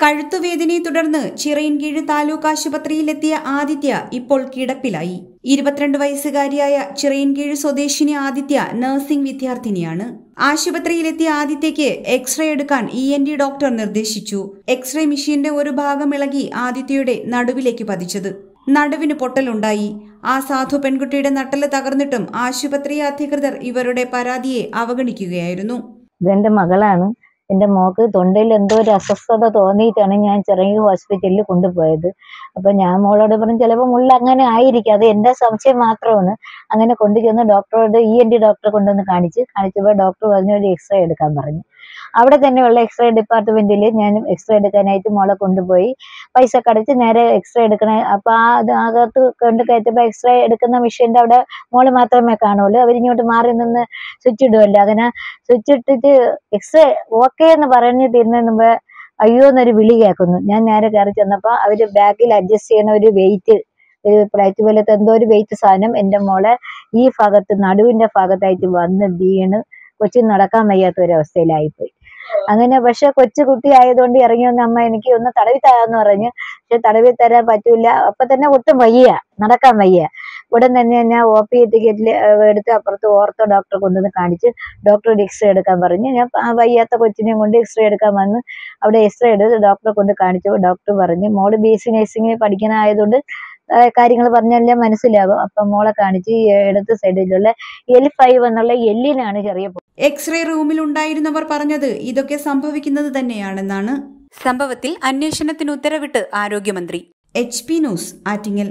കഴുത്തുവേദനയെ തുടർന്ന് ചിറയിൻകീഴ് താലൂക്ക് ആശുപത്രിയിലെത്തിയ ആദിത്യ ഇപ്പോൾ കിടപ്പിലായി. ഇരുപത്തിരണ്ട് വയസ്സുകാരിയായ ചിറയിൻകീഴ് സ്വദേശിനി ആദിത്യ നഴ്സിംഗ് വിദ്യാർത്ഥിനിയാണ്. ആശുപത്രിയിലെത്തിയ ആദിത്യയ്ക്ക് എക്സ്റേ എടുക്കാൻ ഇ എൻ ഡി ഡോക്ടർ നിർദ്ദേശിച്ചു. എക്സ്റേ മെഷീന്റെ ഒരു ഭാഗം ഇളകി ആദിത്യയുടെ നടുവിലേക്ക് പതിച്ചത്. നടുവിന് പൊട്ടലുണ്ടായി. ആ സാധു പെൺകുട്ടിയുടെ നട്ടൽ തകർന്നിട്ടും ആശുപത്രി അധികൃതർ ഇവരുടെ പരാതിയെ അവഗണിക്കുകയായിരുന്നു. ഇതെന്റെ മകളാണ്. എന്റെ മോക്ക് തൊണ്ടയിൽ എന്തോ ഒരു അസ്വസ്ഥത തോന്നിയിട്ടാണ് ഞാൻ ചെറിയ ഹോസ്പിറ്റലിൽ കൊണ്ടുപോയത്. അപ്പൊ ഞാൻ മോളോട് പറഞ്ഞു ചിലപ്പോൾ മുള്ള അങ്ങനെ ആയിരിക്കും. അത് എന്റെ സംശയം മാത്രമാണ്. അങ്ങനെ കൊണ്ടുചെന്ന് ഡോക്ടറോട് ഇ എൻ ഡി ഡോക്ടറെ കൊണ്ടുവന്ന് കാണിച്ച് കാണിച്ചപ്പോൾ ഡോക്ടർ പറഞ്ഞു ഒരു എക്സ്റേ എടുക്കാൻ പറഞ്ഞു. അവിടെ തന്നെയുള്ള എക്സ്റേ ഡിപ്പാർട്ട്മെന്റിൽ ഞാൻ എക്സ്റേ എടുക്കാനായിട്ട് മോളെ കൊണ്ടുപോയി. പൈസ കടച്ച് നേരെ എക്സ്റേ എടുക്കണ അപ്പൊ ആ അകത്ത് കൊണ്ട് കയറ്റപ്പോ എക്സ്റേ എടുക്കുന്ന മെഷീന്റെ അവിടെ മോൾ മാത്രമേ കാണുള്ളൂ. അവരിങ്ങോട്ട് മാറി നിന്ന് സ്വിച്ച് ഇടുമല്ലോ അങ്ങനെ സ്വിച്ച് ഇട്ടിട്ട് എക്സ്റേ ഓക്കെ എന്ന് പറഞ്ഞു തീരുന്നതിന് മുമ്പ് അയ്യോ എന്നൊരു വിളി കേൾക്കുന്നു. ഞാൻ നേരെ കയറി ചെന്നപ്പോൾ അവർ ബാക്കിൽ അഡ്ജസ്റ്റ് ചെയ്യുന്ന ഒരു വെയിറ്റ് ഒരു പ്ലേറ്റ് പോലത്തെ എന്തോ ഒരു വെയിറ്റ് സാധനം എന്റെ മോളെ ഈ ഭാഗത്ത് നടുവിന്റെ ഭാഗത്തായിട്ട് വന്ന് വീണ് കൊച്ചിന് നടക്കാൻ വയ്യാത്ത ഒരു അവസ്ഥയിലായിപ്പോയി അങ്ങനെ പക്ഷെ കൊച്ചു കുട്ടി ആയതുകൊണ്ട് ഇറങ്ങി വന്ന അമ്മ എനിക്ക് ഒന്ന് തടവി തരാന്ന് പറഞ്ഞു. പക്ഷെ തടവി തരാൻ പറ്റൂല. അപ്പൊ തന്നെ ഒട്ടും വയ്യ. നടക്കാൻ വയ്യ. ഉടൻ തന്നെ ഞാൻ ഒ പി ടിക്കറ്റിൽ എടുത്ത് അപ്പുറത്ത് ഓർത്തോ ഡോക്ടറെ കൊണ്ടുവന്ന് കാണിച്ച് ഡോക്ടർ ഒരു എക്സ്റേ എടുക്കാൻ പറഞ്ഞു. ഞാൻ വയ്യാത്ത കൊച്ചിനെയും കൊണ്ട് എക്സ്റേ എടുക്കാൻ വന്ന് അവിടെ എക്സ്റേ എടുത്ത് ഡോക്ടറെ കൊണ്ട് കാണിച്ചു. ഡോക്ടർ പറഞ്ഞു മോൾ ബി സി നഴ്സിംഗ് പഠിക്കുന്ന ആയതുകൊണ്ട് കാര്യങ്ങൾ പറഞ്ഞല്ലേ മനസ്സിലാവും. അപ്പൊ മോളെ കാണിച്ച് ഈ ഇടത്ത് സൈഡിലുള്ള എൽ ഫൈവ് എന്നുള്ള എല്ലിനാണ് ചെറിയ എക്സ്റേ റൂമിൽ ഉണ്ടായിരുന്നവർ പറഞ്ഞത് ഇതൊക്കെ സംഭവിക്കുന്നത് തന്നെയാണെന്നാണ്. സംഭവത്തിൽ അന്വേഷണത്തിന് ഉത്തരവിട്ട് ആരോഗ്യമന്ത്രി. H P news Attingal.